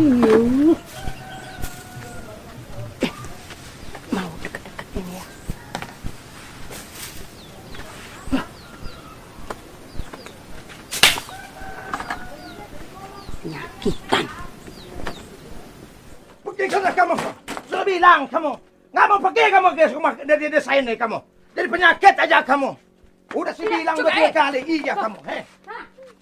you. Eh, mau deket-deketin ya. Huh. Pergi sana kamu. Sudah bilang kamu. Nggak mau pergi kamu ke rumah dari desa ini kamu. dari penyakit aja kamu. Udah sih iya, bilang betul eh. kali. Iya kamu. Heh.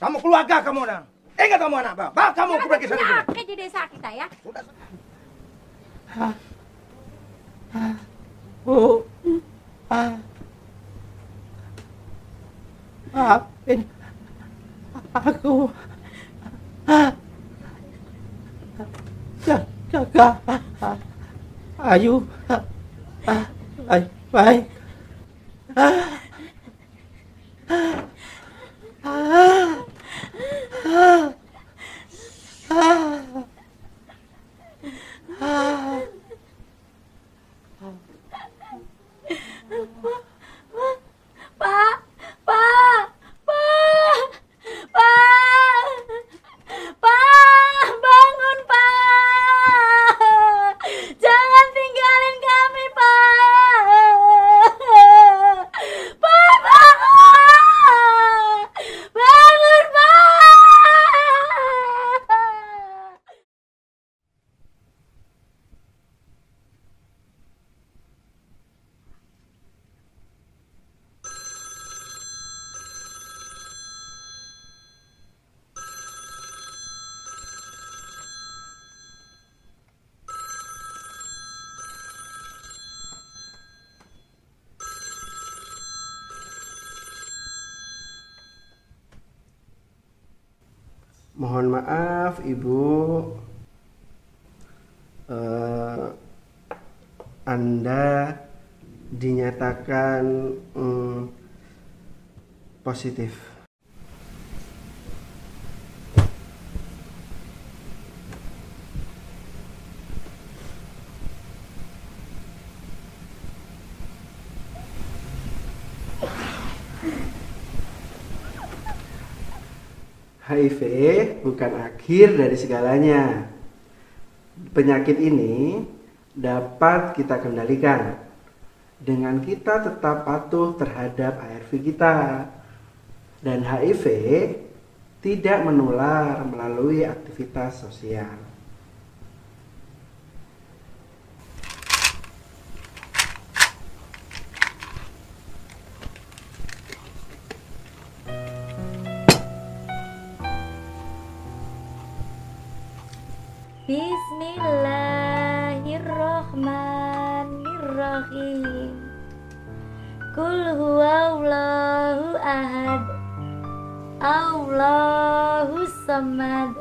Kamu keluarga kamu dah. Ingat kamu anak, Bawa Bawa kamu pergi sana. dulu. Di desa kita ya. Sudah. Bu, ah, maafin aku. Ah, ja- jaga ah, Ayu ah, ah, baik. Ah, ah, Mohon maaf, Ibu. Eh, anda dinyatakan mm, positif. HIV bukan akhir dari segalanya. Penyakit ini dapat kita kendalikan dengan kita tetap patuh terhadap ARV kita. Dan HIV tidak menular melalui aktivitas sosial. Bismillahirrahmanirrahim. Kul huwallahu ahad Allahu samad